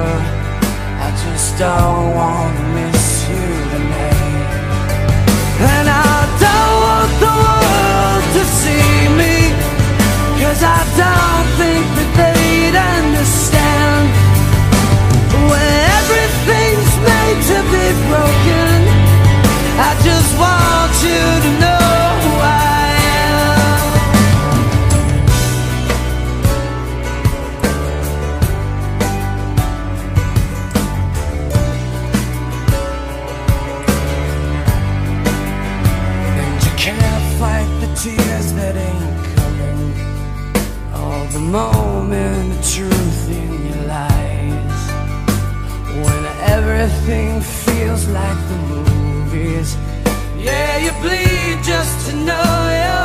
I just don't wanna miss everything feels like the movies. Yeah, you bleed just to know you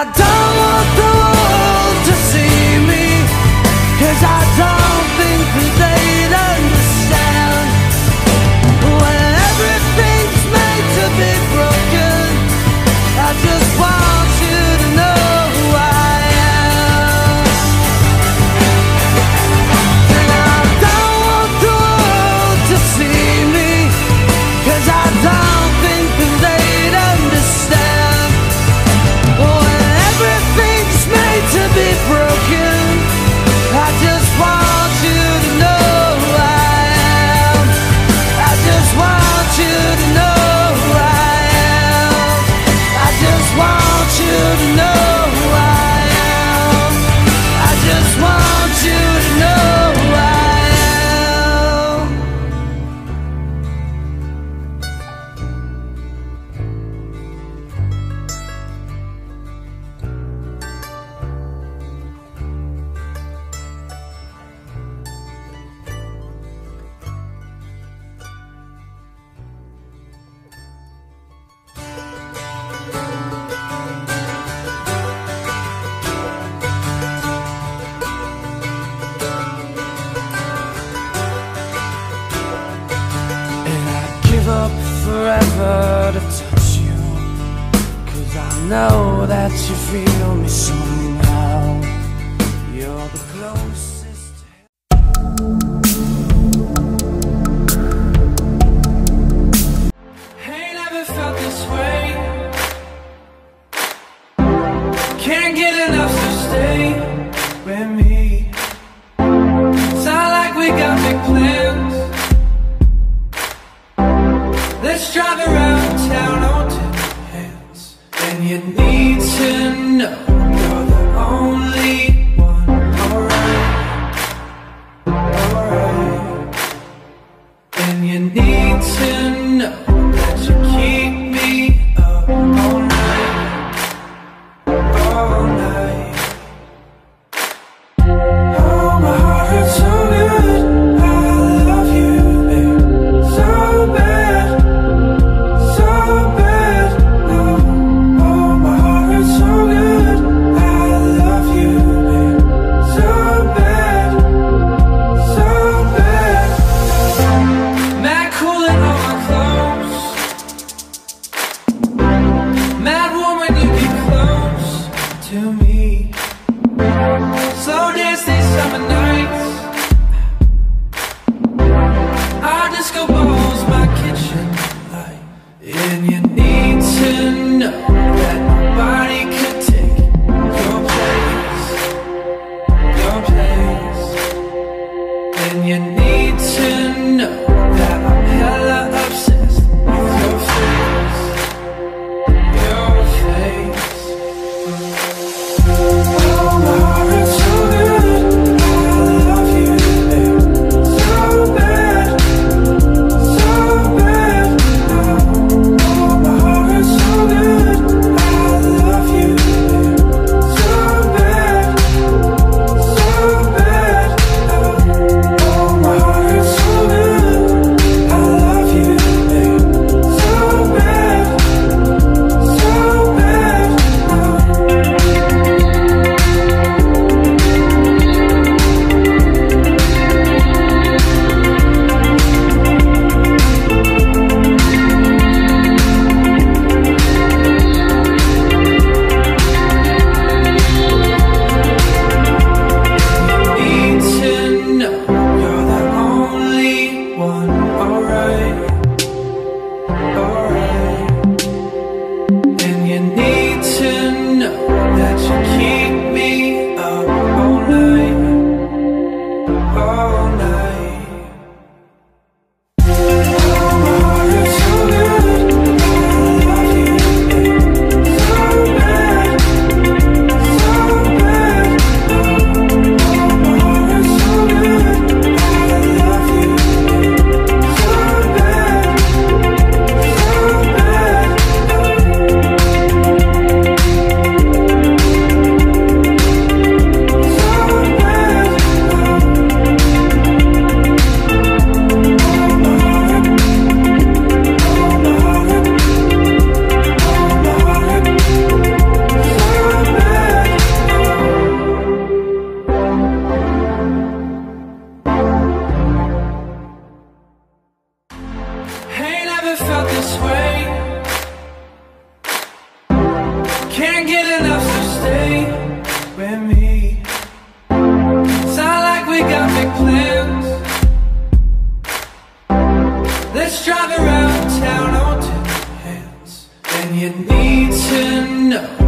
I don't forever to touch you. Cause I know that you feel me somehow. You're the closest Can't get and you need to know. you need to know.